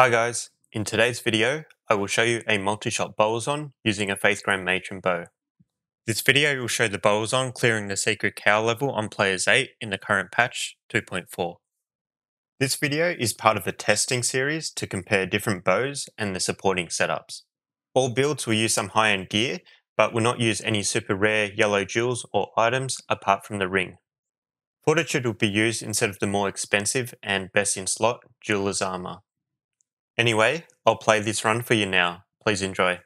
Hi guys, in today's video I will show you a multi-shot Bowazon using a Faith Grand Matron bow. This video will show the Bowazon clearing the secret cow level on players 8 in the current patch 2.4. This video is part of a testing series to compare different bows and the supporting setups. All builds will use some high-end gear, but will not use any super rare yellow jewels or items apart from the ring. Fortitude will be used instead of the more expensive and best in slot jeweler's armor. Anyway, I'll play this run for you now. Please enjoy.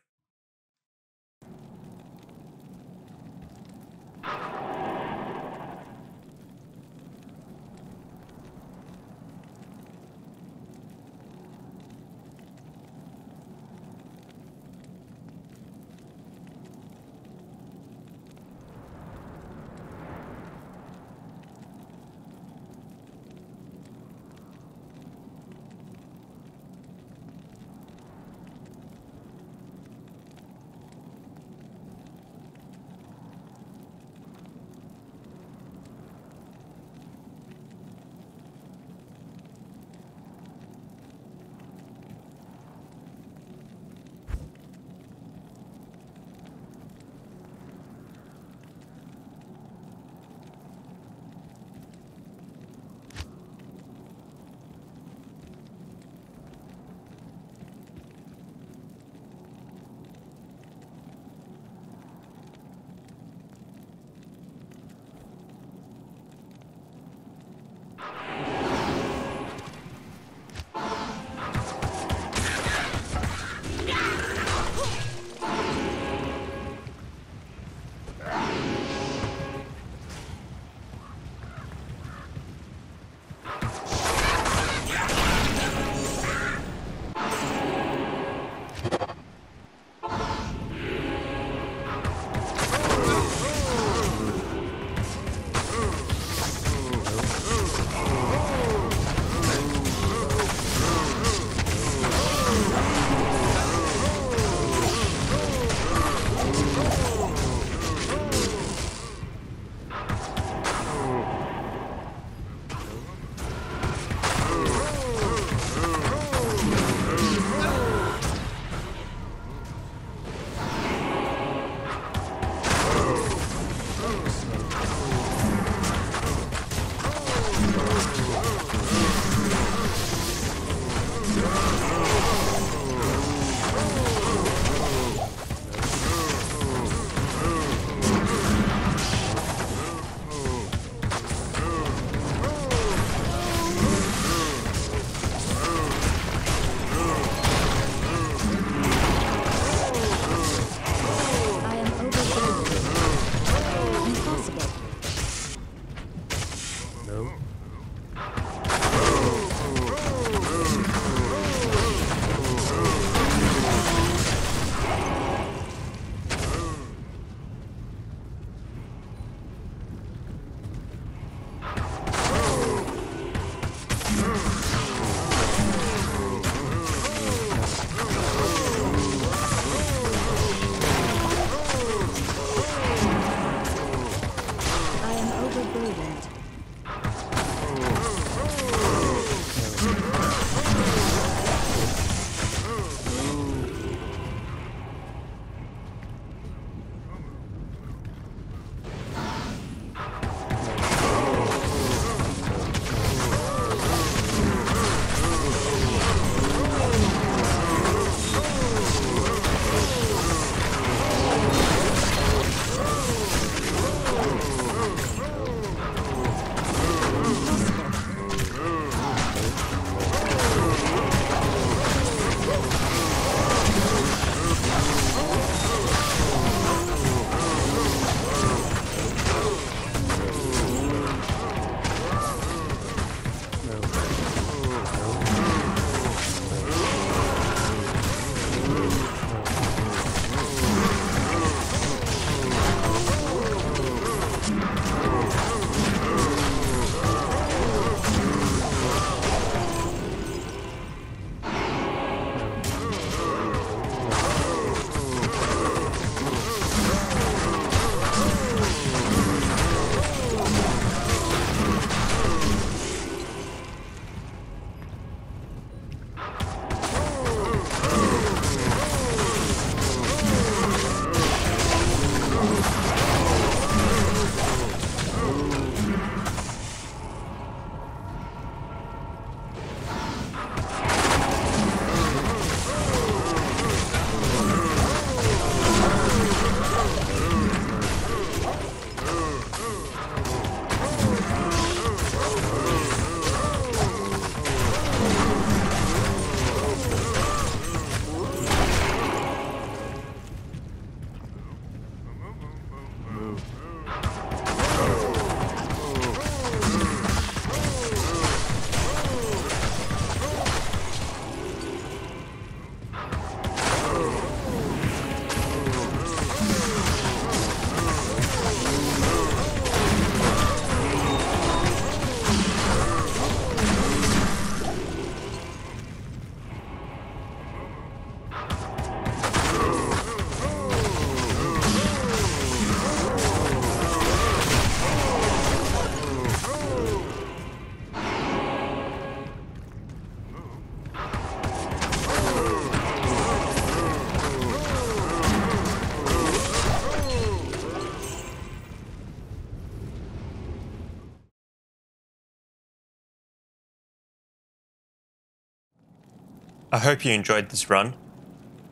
I hope you enjoyed this run.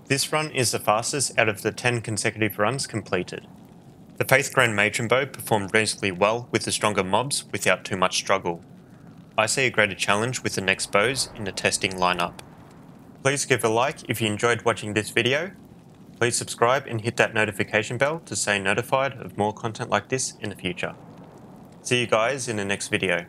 This run is the fastest out of the 10 consecutive runs completed. The Faith Grand Matron bow performed reasonably well with the stronger mobs without too much struggle. I see a greater challenge with the next bows in the testing lineup. Please give a like if you enjoyed watching this video. Please subscribe and hit that notification bell to stay notified of more content like this in the future. See you guys in the next video.